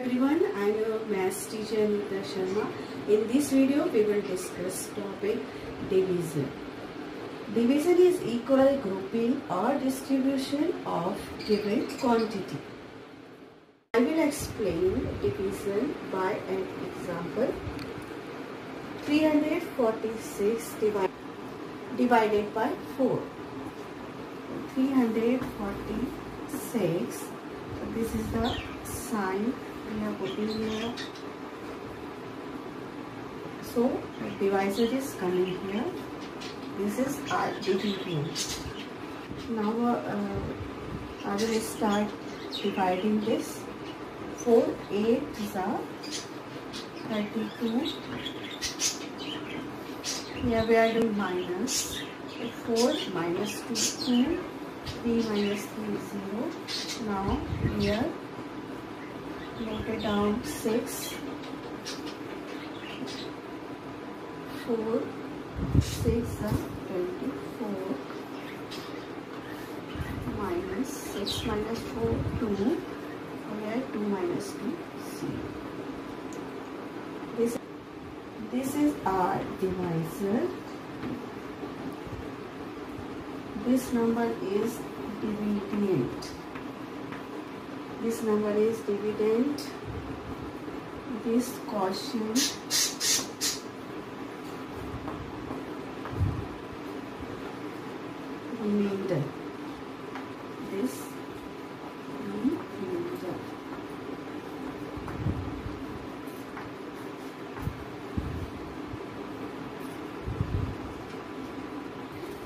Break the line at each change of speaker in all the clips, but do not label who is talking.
everyone, I am your maths teacher Nita Sharma. In this video, we will discuss topic division. Division is equal grouping or distribution of given quantity. I will explain division by an example. 346 divided, divided by 4. 346, this is the sign are putting here. So the divisor is coming here. This is division. Now uh, I will start dividing this. 4 8 is a 32. Here we are doing minus. 4 minus 2 2. 3 minus 3 is 0. Now here note it down. 6 4 6 are 24 minus 6 minus 4 2 here 2 minus 2 0 this this is our divisor. This number is dividend this number is dividend. This quotient remainder. This.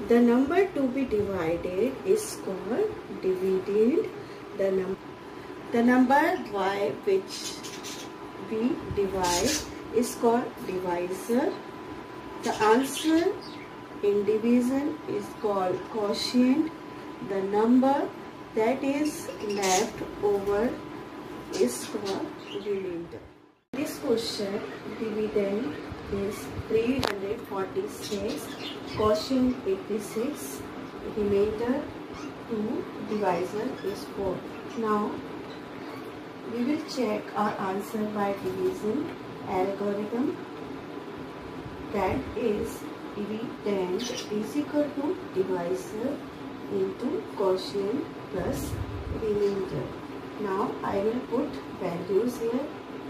The number to be divided is called dividend. The number the number by which we divide is called divisor. The answer in division is called quotient. The number that is left over is called remainder. This question dividend is 346, quotient 86, remainder 2, divisor is 4. Now we will check our answer by division algorithm that is dividend is equal to divisor into quotient plus remainder. Now I will put values here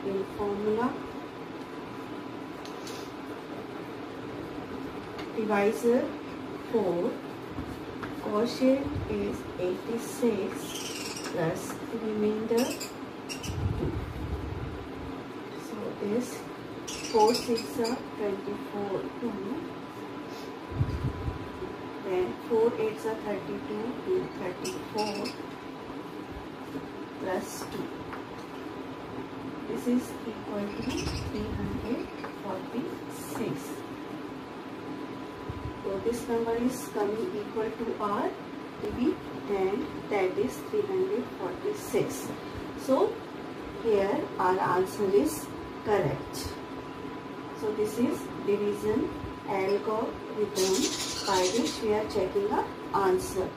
in formula. Divisor 4, quotient is 86 plus remainder 2. This 4 6 are 24 2. Then 4 8 are 32 to 34 plus 2. This is equal to 346. So this number is coming equal to our dividend that is 346. So here our answer is correct. So this is division algorithm by which we are checking the answer.